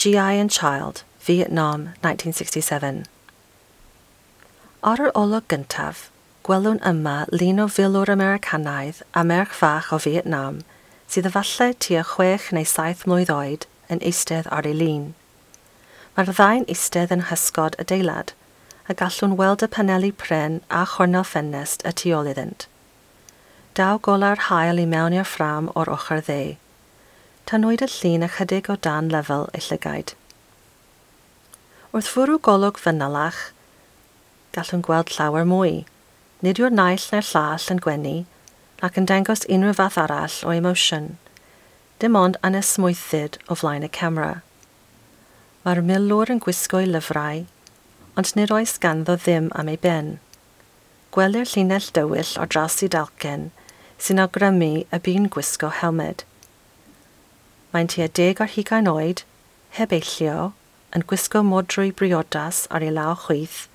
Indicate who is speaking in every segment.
Speaker 1: GI and Child, Vietnam, 1967. Ar yr olwg gyntaf, gwelwn yma lun o filwr Americanaidd a merch fach o Vietnam sydd efallai tua chwech neu saith mlwydd oed yn eistedd ar ei lun. Mae'r ddau'n eistedd yn hysgod y deilad, a gallwn weld y paneli pren a chornel ffenest y tu ôl iddynt. Daw gola'r hael i mewn i'r ffram o'r ochr dde, tanwyd y llun ychydig o dan lefel y llygaid. Wrth fwrw golwg fynalach, gallwn gweld llawer mwy. Nid yw'r naill neu'r llall yn gwenu, ac yn dangos unrhyw fath arall o emosiwn. Dim ond anesmwythyd o flaen y camera. Mae'r milwr yn gwisgo i lyfrau, ond nid oes ganddo ddim am ei ben. Gwelir llinell dywyll o dras i dalcen sy'n awgrymu y bu'n gwisgo helmed. Mae'n tua deg ar hugain oed, heb eillio, yn gwisgo modrwy briodas ar ei law chwyth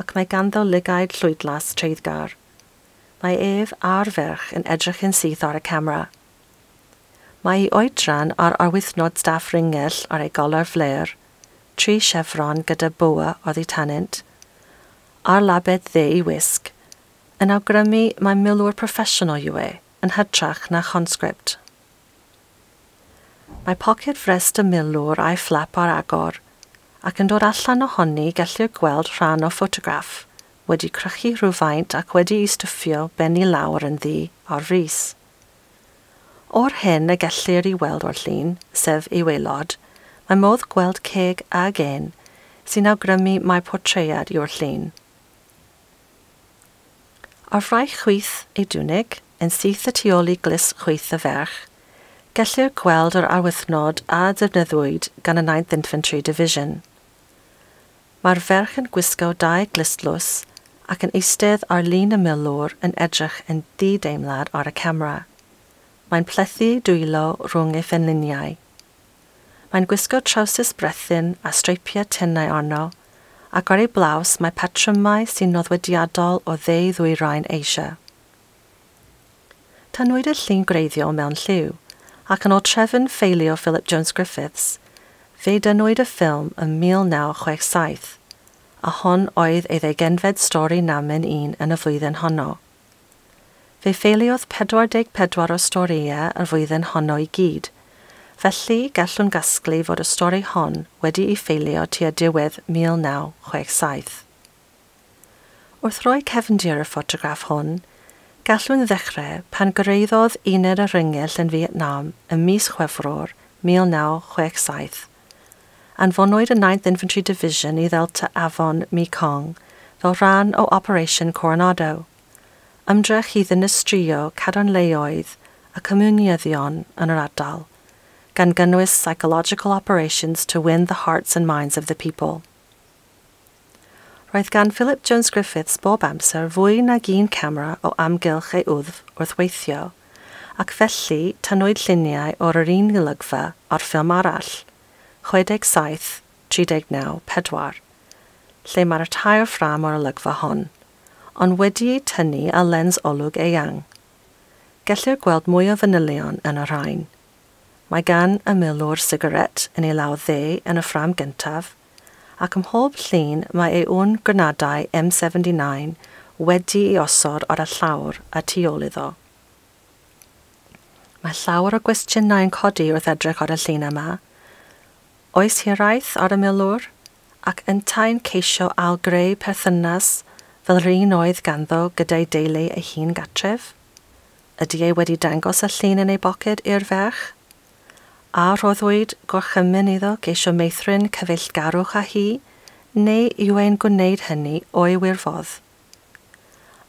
Speaker 1: ac mae ganddo lygaid llwydlas treiddgar. Mae ef a'r ferch yn edrych yn syth ar y camera. Mae ei oedran ar arwythnod staff ringell ar ei golar flair, tri chefron gyda boa oedd ei tanent, a'r labed dde i wisg, yn awgrymu mae milwr proffesiynol yw e, yn hytrach na chonsgript. Mae poced frest y milwr a'i fflap ar agor, ac yn dod allan ohoni gellir gweld rhan o ffotograff, wedi crychu rhywfaint ac wedi ei stwffio benni lawr yn ddi o'r rhys. O'r hyn y gellir i weld o'r llun, sef ei weilod, mae modd gweld ceg a gen sy'n awgrymu mae portread yw'r llun. O'r rhai chwyth ei dwnig yn syth y tu ôl i glis chwyth y ferch, Gellir gweld yr arwythnod a defnyddiwyd gan y 9th Infantry Division. Mae'r ferch yn gwisgo dau glistlws ac yn eistedd ar lun y milwr yn edrych yn ddideimlad ar y camera. Mae'n plethu dwylo rhwng ei ffenliniau. Mae'n gwisgo trowsus brethyn a streipiau tynnau arno, ac ar ei blaws mae patrymau sy'n noddwediadol o ddeu ddwyrain eisiau. Tanwyd y llun greiddiol mewn lliw, ac yn oltrefn ffeilio Philip Jones Griffiths, fe dynwyd y ffilm ym 1967, a hon oedd ei ddeugenfed stori namen un yn y flwyddyn honno. Fe ffeiliodd 44 o storiau yr flwyddyn honno i gyd, felly gallwn gasglu fod y stori hon wedi ei ffeilio tua diwedd 1967. Wrth roi cefndir y ffotograff hwn, Gallwn ddechrau pan gyreiddodd uned y rhyngell yn Vietnam ym mis Chwefror 1967. Anfonwyd y 9th Infantry Division i ddelta afon Mekong fel rhan o Operation Coronado. Ymdrech i ddinistrio caronleoedd a comuniyddion yn yr ardal, gan gynnwys psychological operations to win the hearts and minds of the people – Roedd gan Philip Jones Griffiths bob amser fwy nag un camera o amgylch ei wddf wrth weithio, ac felly tanwyd lluniau o'r yr un golygfa o'r ffilm arall, 67, 39, 4, lle mae'r tair ffram o'r olygfa hon, ond wedi ei tynnu a lens olwg eang. Gellir gweld mwy o fanylion yn yr rhain. Mae gan y milwr sigaret yn ei law dde yn y ffram gyntaf ac ym mhob llun mae ei wn grenadau M79 wedi ei osod ar y llawr a tu ôl iddo. Mae llawer o gwestiynau yn codi wrth edrych ar y llun yma. Oes hiraeth ar y milwr ac yntau'n ceisio algreu perthynas fel rhan oedd ganddo gyda'i deulu ei hun gatref? Ydy ei wedi dangos y llun yn ei boced i'r ferch? a roddwyd gorchymyn iddo geisio meithrin cyfeillgarwch â hi, neu yw ein gwneud hynny o'i wirfodd.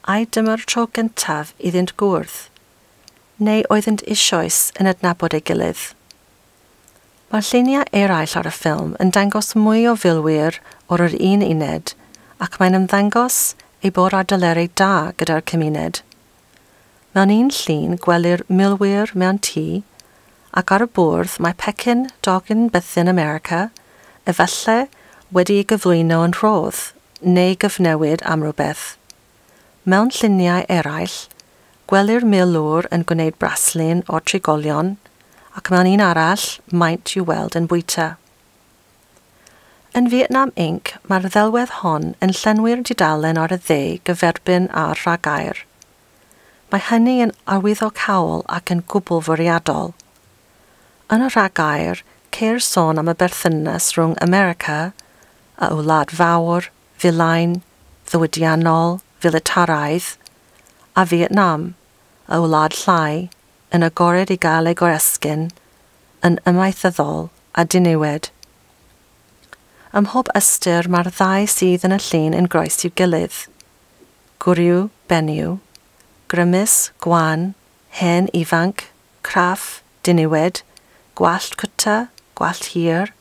Speaker 1: Ai dyma'r tro gyntaf iddynt gwrdd, neu oeddynt isioes yn adnabod ei gilydd. Mae'r lluniau eraill ar y ffilm yn dangos mwy o filwyr o'r yr un uned ac mae'n ymddangos ei bod ar dylerau da gyda'r cymuned. Mewn un llun gwelir milwyr mewn tŷ ac ar y bwrdd mae pecyn dogyn bythyn America efallai wedi'i gyflwyno yn rhodd neu gyfnewid am rhywbeth. Mewn lluniau eraill, gwelir milwr yn gwneud braslun o trigolion ac mewn un arall maint i'w weld yn bwyta. Yn Vietnam Inc mae'r ddelwedd hon yn llenwi'r didalen ar y dde gyferbyn a'r rhagair. Mae hynny yn arwyddocaol ac yn gwbl fwriadol – Yn y rhagair, ceir sôn am y berthynas rhwng America a wlad fawr, filain, ddiwydiannol, filitaraidd a Vietnam, a wlad llai, yn agored i gael ei goresgyn, yn ymaethyddol a diniwed. Ym mhob ystyr mae'r ddau sydd yn y llun yn groes i'w gilydd. Gwryw, benyw, grymus, gwan, hen ifanc, craff, diniwed – gwallt cwta, gwallt hir,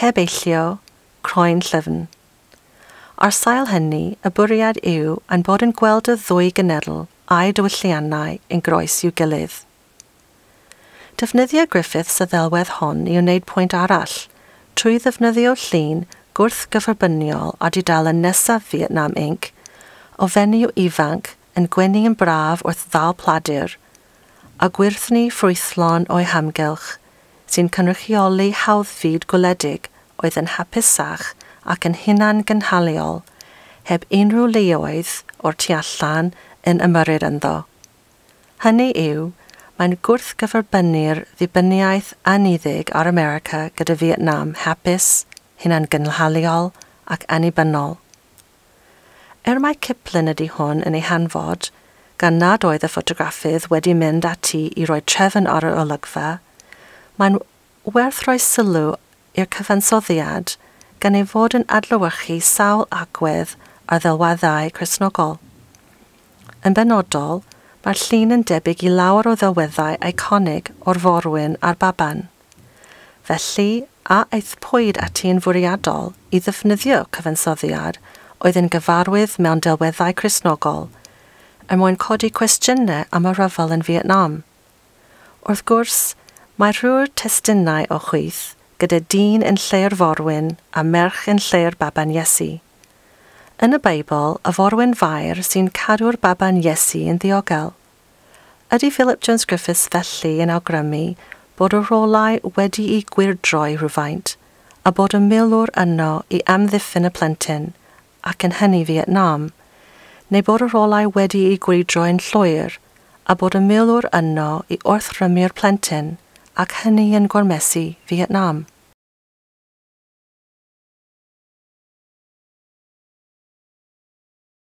Speaker 1: heb eillio, croen llyfn. Ar sail hynny, y bwriad yw yn bod yn gweld y ddwy genedl a'i dywylliannau yn groes i'w gilydd. Defnyddio Griffiths y ddelwedd hon i wneud pwynt arall, trwy ddefnyddio llun gwrth gyferbyniol a dudalen nesaf Vietnam Inc. o fenyw ifanc yn gwenu yn braf wrth ddal pladur a gwirthni ffrwythlon o'i hamgylch – sy'n cynrychioli hawdd fyd gwledig oedd yn hapusach ac yn hunan gynhaliol, heb unrhyw leoedd o'r tu allan yn ymyrryd ynddo. Hynny yw, mae'n gwrth gyferbynnu'r ddibyniaeth aniddig ar America gyda Vietnam hapus, hunan gynhaliol ac anibynnol. Er mae Kiplin ydy hwn yn ei hanfod, gan nad oedd y ffotograffydd wedi mynd ati i roi trefn ar yr olygfa, Mae'n werth rhoi sylw i'r cyfansoddiad gan ei fod yn adlywyrchu sawl agwedd a ddelweddau chrysnogol. Yn benodol, mae'r llun yn debyg i lawer o ddelweddau iconig o'r forwyn a'r baban. Felly, a eith pwyd ati'n fwriadol i ddefnyddio cyfansoddiad oedd yn gyfarwydd mewn delweddau chrysnogol er mwyn codi cwestiynau am y rhyfel yn Vietnam. Wrth gwrs, Mae rhyw'r testunau o chwyth gyda dyn yn lle'r forwyn a merch yn lle'r baban Iesu. Yn y Beibl, y forwyn fair sy'n cadw'r baban Iesu yn ddiogel. Ydy Philip Jones Griffiths felly yn awgrymu bod y rolau wedi i gwirdroi rhywfaint a bod y milwr yno i amddiffyn y plentyn ac yn hynny Vietnam, neu bod y rolau wedi i gwirdroi'n llwyr a bod y milwr yno i wrthrymu'r plentyn – Akhanean Gormesi, Vietnam.